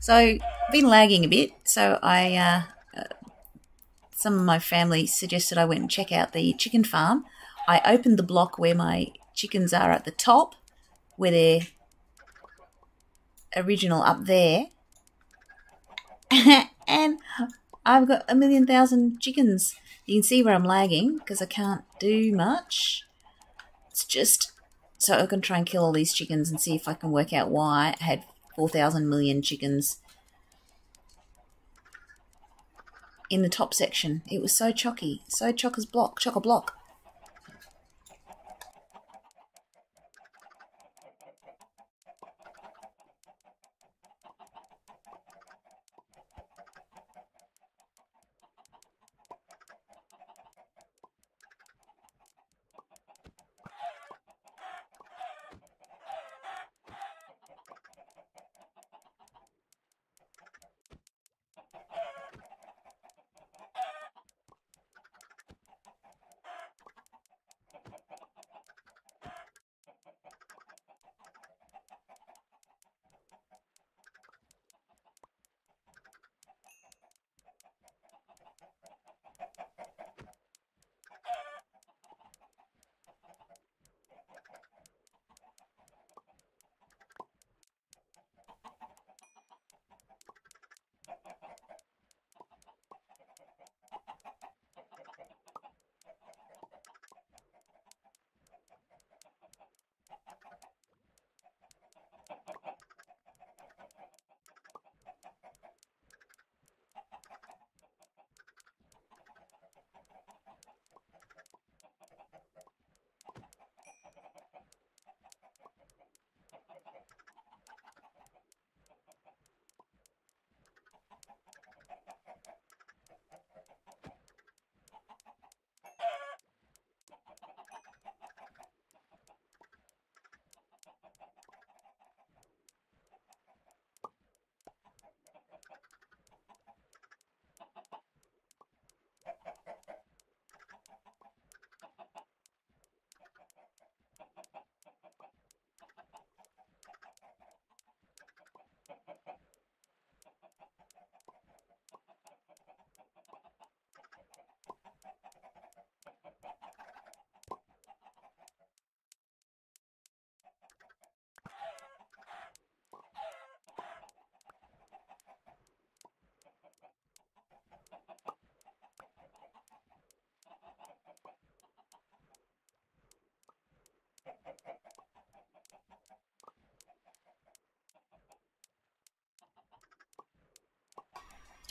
So I've been lagging a bit. So I, uh, uh, some of my family suggested I went and check out the chicken farm. I opened the block where my chickens are at the top, where they're original up there, and I've got a million thousand chickens. You can see where I'm lagging because I can't do much. It's just so I can try and kill all these chickens and see if I can work out why I had 4,000 million chickens in the top section. It was so chocky, so chock as block, chock a block.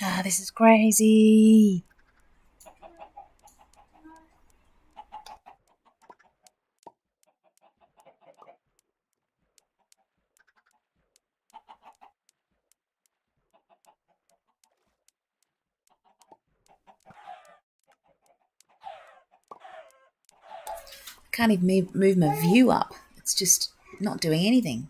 Ah, this is crazy. Can't even move, move my view up. It's just not doing anything.